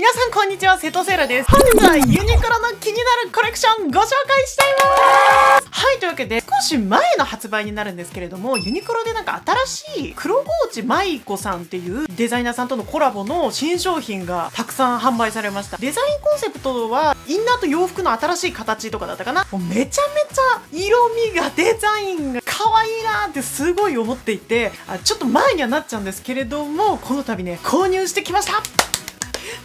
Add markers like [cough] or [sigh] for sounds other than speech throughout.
皆さんこんにちは、瀬戸セラです。本日はユニクロの気になるコレクションご紹介しちゃいますはい、というわけで、少し前の発売になるんですけれども、ユニクロでなんか新しい黒河内舞子さんっていうデザイナーさんとのコラボの新商品がたくさん販売されました。デザインコンセプトは、インナーと洋服の新しい形とかだったかな？もうめちゃめちゃ色味がデザインが可愛いなってすごい思っていて、あちょっと前にはなっちゃうんですけれども、この度ね、購入してきました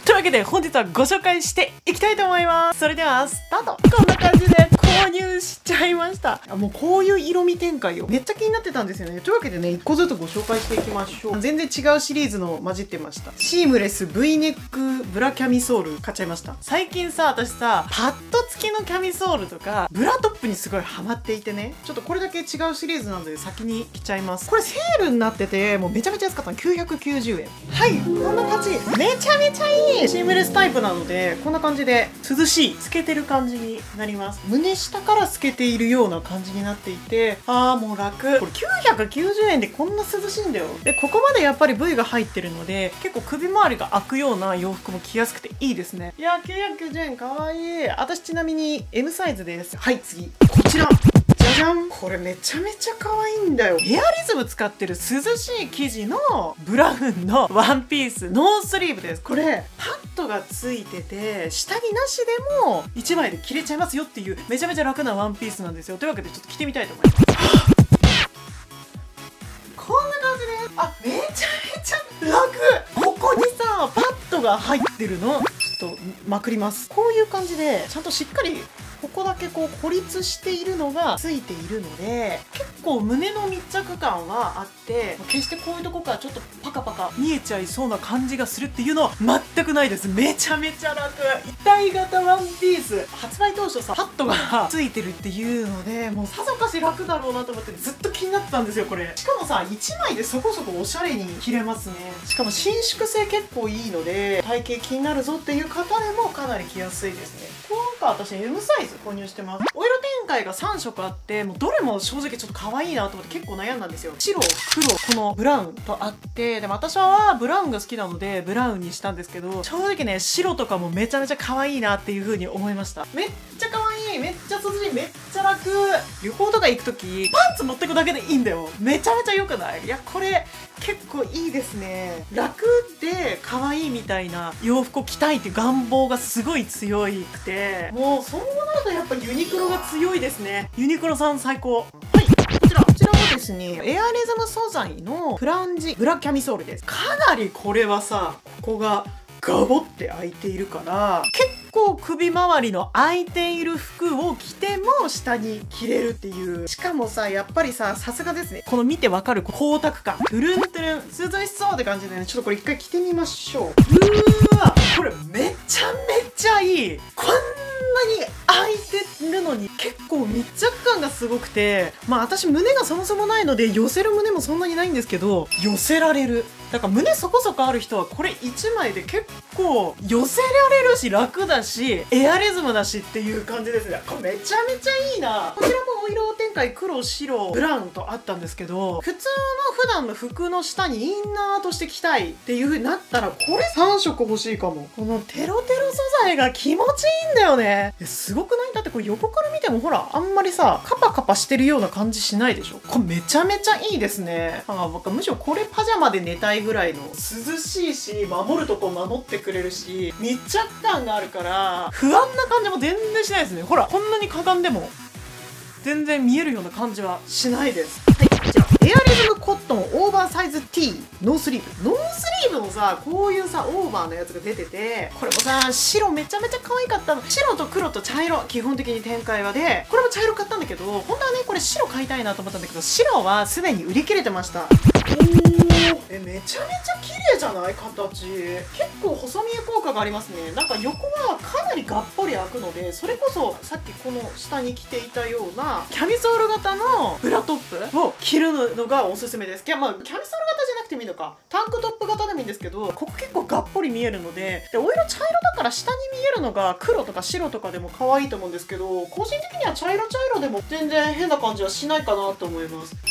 というわけで本日はご紹介していきたいと思います。それではスタート。こんな感じで。購入しちゃいました。あもうこういう色味展開をめっちゃ気になってたんですよね。というわけでね1個ずつご紹介していきましょう。全然違うシリーズの混じってました。シームレス V ネックブラキャミソール買っちゃいました。最近さ私さパッド付きのキャミソールとかブラトップにすごいハマっていてね。ちょっとこれだけ違うシリーズなので先に着ちゃいます。これセールになっててもうめちゃめちゃ安かったの。990円。はいこんな感じ。めちゃめちゃいいシームレスタイプなのでこんな感じで涼しい透けてる感じになります。胸下から透けているような感じになっていてああもう楽。これ990円でこんな涼しいんだよ。でここまでやっぱり V が入ってるので結構首周りが開くような洋服も着やすくていいですね。いや990円かわいい。私ちなみに M サイズです。はい次。こちら。じゃん。これめちゃめちゃ可愛いんだよ。エアリズム使ってる涼しい生地のブラウンのワンピースノースリーブです。これパットがついてて下着なしでも1枚で着れちゃいますよっていうめちゃめちゃ楽なワンピースなんですよ。というわけでちょっと着てみたいと思います。こんな感じですあめちゃめちゃ楽。ここにさパッドが入ってるの。ちょっとまくります。こういう感じでちゃんとしっかりここだけこう孤立しているのがついているので結構胸の密着感はあって決してこういうとこからちょっとパカパカ見えちゃいそうな感じがするっていうのは全くないです。めちゃめちゃ楽。一体型ワンピース。発売当初さパッドがついてるっていうのでもうさぞかし楽だろうなと思ってずっと気になってたんですよこれ。しかもさ1枚でそこそこおしゃれに着れますね。しかも伸縮性結構いいので体型気になるぞっていう方でもかなり着やすいですね。私 M サイズ購入してます。お色展開が3色あってもうどれも正直ちょっと可愛いなと思って結構悩んだんですよ。白黒このブラウンとあってでも私はブラウンが好きなのでブラウンにしたんですけど正直ね白とかもめちゃめちゃ可愛いなっていう風に思いました。めっちゃ可愛いめっちゃ涼しいめっちゃ楽。旅行とか行く時パンツ持ってくだけでいいんだよ。めちゃめちゃ良くない？いやこれ結構いいですね。楽で可愛いみたいな洋服を着たいっていう願望がすごい強いくて。もうそうなるとやっぱユニクロが強いですね。ユニクロさん最高。はい。こちらこちらはですねエアリズム素材のフランジブラキャミソールです。かなりこれはさここがガボって開いているから結構首周りの開いている服を着ても下に着れるっていう。しかもさやっぱりささすがですね。この見てわかる光沢感。トゥルントゥルン涼しそうって感じでね。ちょっとこれ一回着てみましょう。うーわこれめちゃめちゃいい。こんなに開いてるのに結構密着感がすごくてまあ私胸がそもそもないので寄せる胸もそんなにないんですけど寄せられる。だから胸そこそこある人はこれ1枚で結構寄せられるし楽だしエアリズムだしっていう感じですね。これめちゃめちゃいいな。こちらもお色展開黒白ブラウンとあったんですけど普通の普段の服の下にインナーとして着たいっていう風になったらこれ3色欲しいかも。このテロテロ素材が気持ちいいんだよね。すごくない？だってこ横から見てもほらあんまりさカパカパしてるような感じしないでしょ？これめちゃめちゃいいですね。あ僕むしろこれパジャマで寝たいぐらいの涼しいし守るとこ守ってくれるし密着感があるから不安な感じも全然しないですね。ほらこんなにかがんでも全然見えるような感じはしないです。はいこちらエアリズムコットンオーバーサイズ T ノースリーブノースリーブもさこういうさオーバーのやつが出ててこれもさ白めちゃめちゃ可愛かったの。白と黒と茶色。基本的に展開はでこれも茶色買ったんだけど本当はねこれ白買いたいなと思ったんだけど白はすでに売り切れてました。おおえめちゃめちゃ綺麗じゃない形。結構細見え効果がありますね。なんか横はかなりがっぽり開くのでそれこそさっきこの下に着ていたようなキャミソール型のブラトップを着るのがおすすめです。いやまあキャミソール型くてもいいのか。タンクトップ型でもいいんですけどここ結構がっぽり見えるのででお色茶色だから下に見えるのが黒とか白とかでも可愛いと思うんですけど個人的には茶色茶色でも全然変な感じはしないかなと思います。体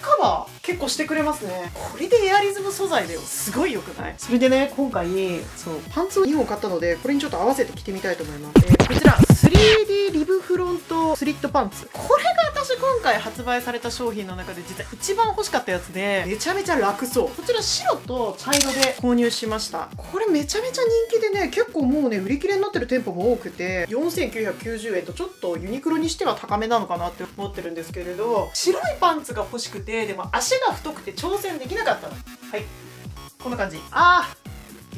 型カバー結構してくれますね。これでエアリズム素材だよ。すごい良くない？それでね今回そうパンツを2本買ったのでこれにちょっと合わせて着てみたいと思います、こちら 3D リブフロントスリットパンツ。これが私今回発売された商品の中で実は一番欲しかったやつでめちゃめちゃ楽そう。こちら白と茶色で購入しました。これめちゃめちゃ人気でね結構もうね売り切れになってる店舗も多くて4990円とちょっとユニクロにしては高めなのかなって思ってるんですけれど白いパンツが欲しくてでも足が太くて挑戦できなかったの。はい。こんな感じ。あー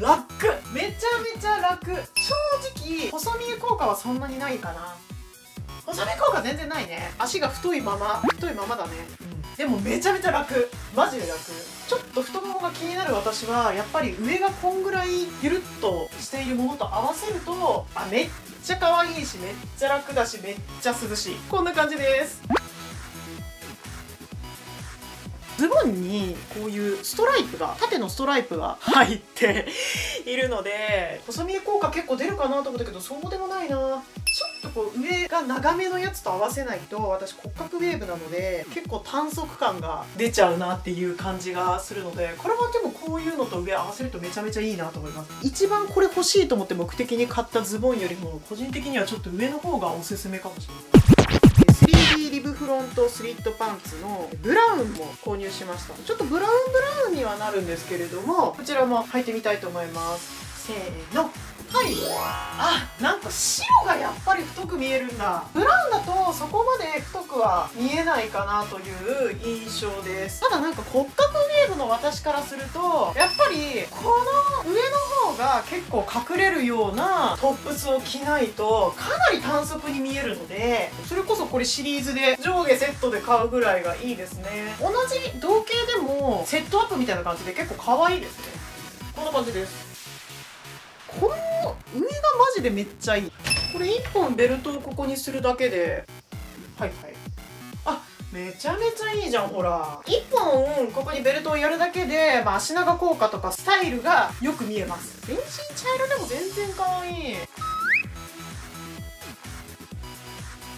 楽。めちゃめちゃ楽。正直細見え効果はそんなにないかな。細見え効果全然ないね。足が太いまま太いままだね、うん、でもめちゃめちゃ楽。マジで楽。ちょっと太ももが気になる私はやっぱり上がこんぐらいゆるっとしているものと合わせるとあめっちゃ可愛いしめっちゃ楽だしめっちゃ涼しい。こんな感じですズボンにこういうストライプが縦のストライプが [laughs] 入っているので細見え効果結構出るかなと思ったけどそうでもないな。ちょっとこう上が長めのやつと合わせないと私骨格ウェーブなので結構短足感が出ちゃうなっていう感じがするのでこれはでもこういうのと上合わせるとめちゃめちゃいいなと思います。一番これ欲しいと思って目的に買ったズボンよりも個人的にはちょっと上の方がおすすめかもしれない。ーリブフロントスリットパンツのブラウンも購入しました。ちょっとブラウンブラウンにはなるんですけれどもこちらも履いてみたいと思います。せーの。はい。あなんか白がやっぱり太く見えるんだ。ブラウンだとそこまで太くは見えないかなという印象です。ただなんか骨格ウェーブの私からするとやっぱりこの上の方が結構隠れるようなトップスを着ないとかなり短足に見えるのでそれこそこれシリーズで上下セットで買うぐらいがいいですね。同じ同型でもセットアップみたいな感じで結構可愛いですね。こんな感じです。この上がマジでめっちゃいい。これ1本ベルトをここにするだけではいはい。あめちゃめちゃいいじゃんほら。1本ここにベルトをやるだけで、まあ、足長効果とかスタイルがよく見えます。全身茶色でも全然可愛い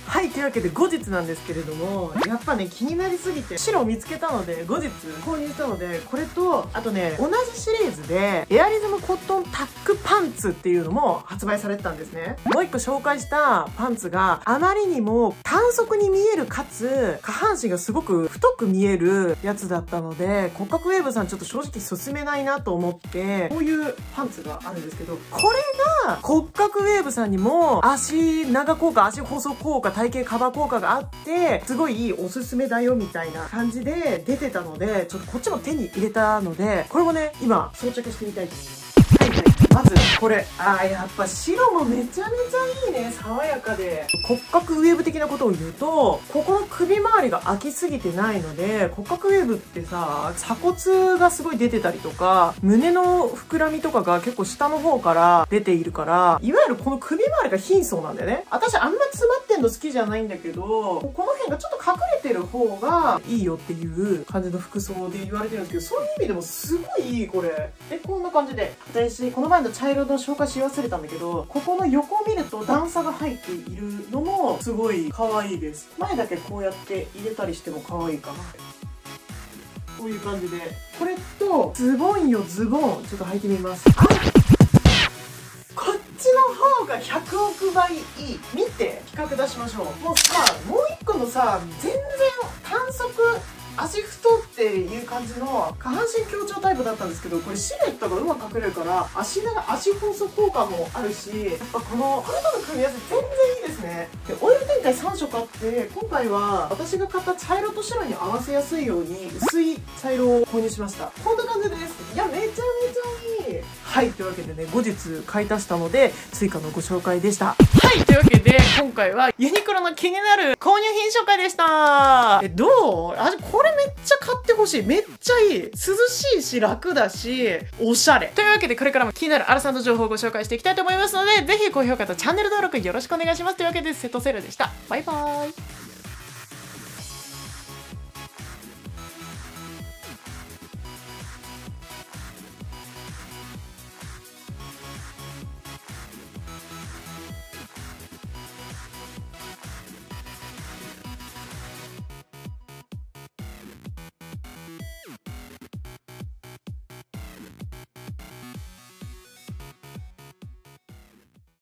はいというわけで後日なんですけれどもやっぱね気になりすぎて白を見つけたので後日購入したのでこれとあとね同じシリーズでエアリズムコットンタックパンツっていうのも発売されてたんですね。もう一個紹介したパンツがあまりにも短足に見えるかつ下半身がすごく太く見えるやつだったので骨格ウェーブさんちょっと正直進めないなと思ってこういうパンツがあるんですけどこれが骨格ウェーブさんにも足長効果足細効果体型カバー効果があって、すごいいいおすすめだよみたいな感じで出てたので、ちょっとこっちも手に入れたので、これもね、今装着してみたいです。はいはい。まず、これ。あー、やっぱ白もめちゃめちゃいいね。爽やかで。骨格ウェーブ的なことを言うと、ここの首周りが開きすぎてないので、骨格ウェーブってさ、鎖骨がすごい出てたりとか、胸の膨らみとかが結構下の方から出ているから、いわゆるこの首周りが貧相なんだよね。私あんま詰まってんの好きじゃないんだけど、この辺がちょっと隠れてる方がいいよっていう感じの服装で言われてるんですけど、そういう意味でもすごいいい、これ。で、こんな感じで。私、この前の茶色の紹介し忘れたんだけど、ここの横を見ると段差が入っているのもすごい可愛いです。前だけこうやって入れたりしても可愛いかな。こういう感じで。これと、ズボンよ、ズボン。ちょっと履いてみます。あこっちの方が100億倍いい。見て、比較出しましょう。もうさ、もう一個のさ、全然短足足太っていう感じの下半身強調タイプだったんですけどこれシルエットがうまく隠れるから足なら足放送効果もあるしやっぱこのこれとの組み合わせ全然いいですね。でオイル展開3色あって今回は私が買った茶色と白に合わせやすいように薄い茶色を購入しました。こんな感じです。いやめちゃめちゃはいというわけでね後日買い足したので追加のご紹介でした。はいというわけで今回はユニクロの気になる購入品紹介でした。えどう？あこれめっちゃ買ってほしい。めっちゃいい涼しいし楽だしおしゃれ。というわけでこれからも気になるアラサンド情報をご紹介していきたいと思いますのでぜひ高評価とチャンネル登録よろしくお願いします。というわけで瀬戸セルでした。バイバーイ